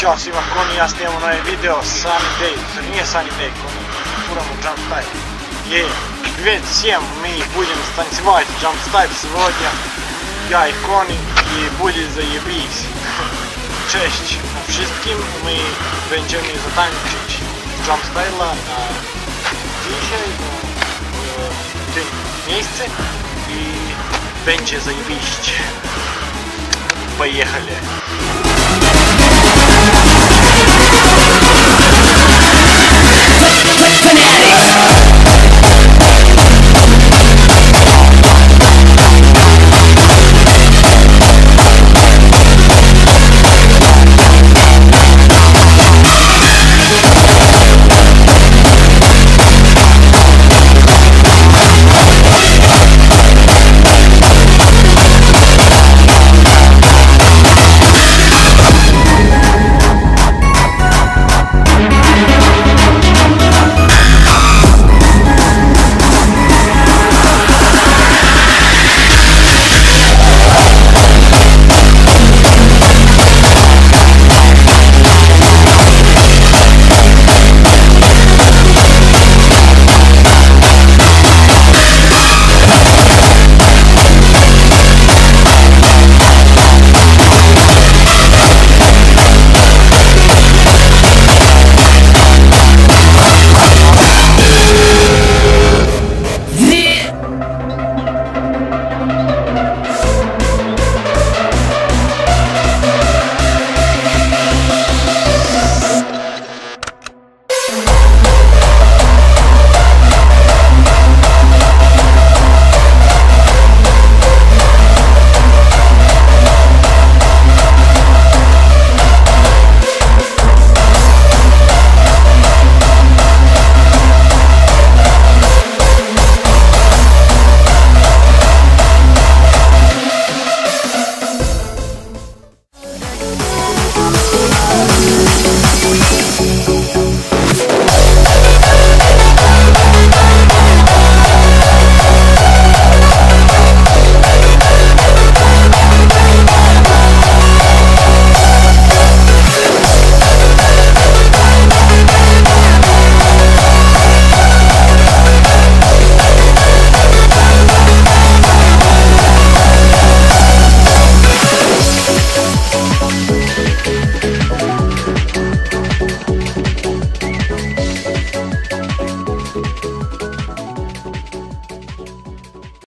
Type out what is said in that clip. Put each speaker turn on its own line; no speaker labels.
Ćao svima, Koni ja snijemo novi video, Sunny Day, to nije Sunny Day, Koni, furamo Jump Type. Je, привет всем, мы будем станцевать Jump Style сегодня, я и Кони, и будет заебись. Cześć wszystkim, my będziemy zatańczyć Jump Style'a na dzisiaj, no, w tym miejscu i będzie zajebiście. Поехали!